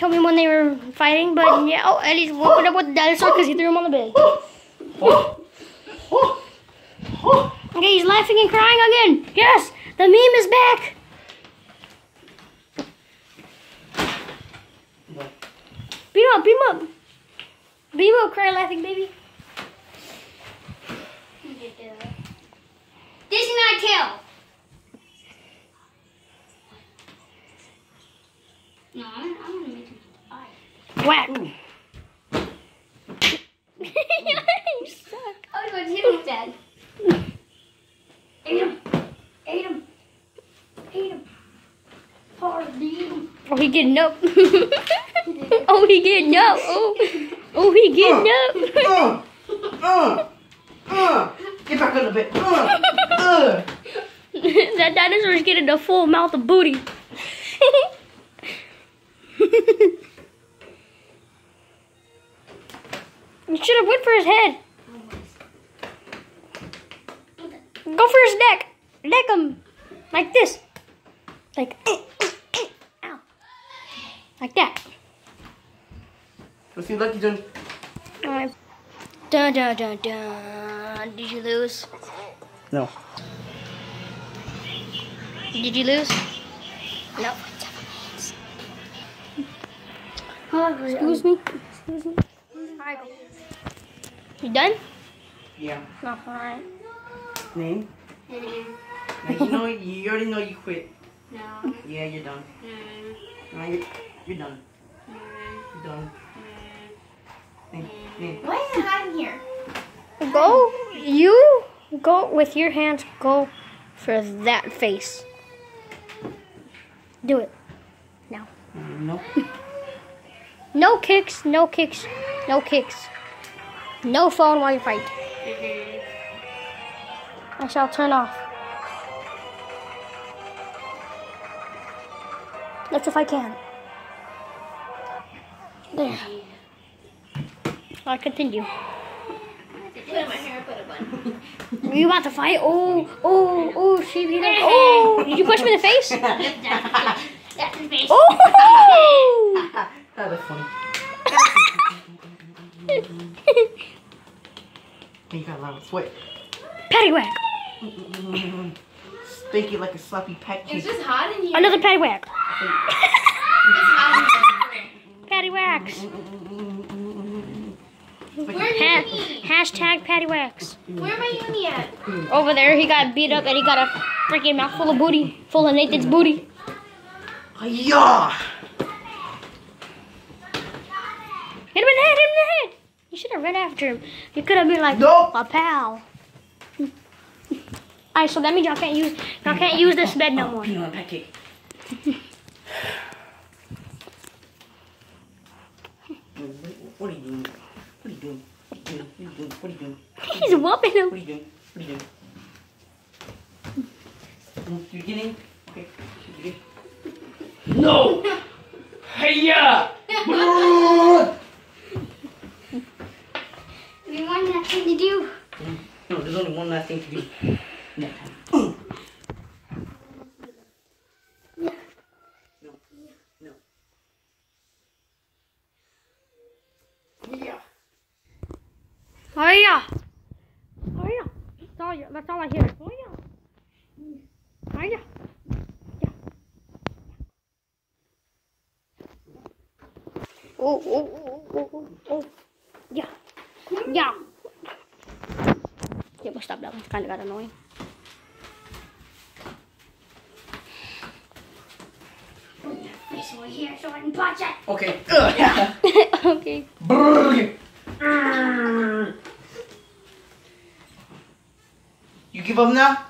told me when they were fighting, but yeah, oh, Eddie's walking up with the dinosaur because he threw him on the bed. Okay, he's laughing and crying again. Yes, the meme is back. Beat him up, beat him up. Beat him up, cry laughing baby. This is my tail. No, I'm, I'm Whack. you suck. I was going to hit him with. Eat him. Eat him. Eat him. Hard. Oh, he getting up. oh, he getting up. Oh, oh, he getting up. Uh, uh, uh. Get back on the bed. Uh, uh. that dinosaur's getting a full mouth of booty. You should have for his head. Go for his neck. Neck him. Like this. Like, eh, eh, eh, ow. Like that. Let's see, Lucky John. Alright. Dun dun dun dun. Did you lose? No. Did you lose? No. Excuse me. Excuse me. Alright. You done? Yeah. No. Alright. Name? Mm, Now, you know, you already know you quit. No. Yeah, you're done. Mm, Now you're, you're done. mm, You're done. mm. Name, name. Why is it hiding here? Go. You go with your hands. Go for that face. Do it. Now. Mm, No. No kicks. No kicks. No kicks. No phone while you fight. I shall turn off. Let's if I can. There. I continue. Put in my hair, put a bun. Are you about to fight? Oh, oh, oh, she beat up. Oh, did you push me in the face? That's his face. Oh! that was funny. Sweat. Patty whack. Spank like a sloppy pancake. It's just hot in here. Another patty whack. It's hot in here. Patty whacks. Where's Ha- hashtag patty whacks. Where my uni at? Over there, he got beat up and he got a freaking mouth full of booty, full of Nathan's booty. Yeah. Hit him in the head, hit him in the head. You should have run after him. You could have been like, Nope. a pal. Alright, so that means y'all can't use y'all can't use this bed no more. Peanut on pancake. what are you doing? What are you doing? What are you doing? What are you doing? He's whooping him. What are you doing? What are you doing? You getting? Okay. No! Hey-ya! We nothing to do. No, there's only one last thing to do. Next time. No. No. Yeah. Oh yeah. Oh yeah. That's all, that's all I hear. Oh yeah. Oh yeah. Yeah. Oh, oh, oh, oh, oh, oh. Yeah. Yeah. Yeah, but stop that one. kind of got annoying. This over here so I can punch it. Okay. Ugh. okay. You give up now?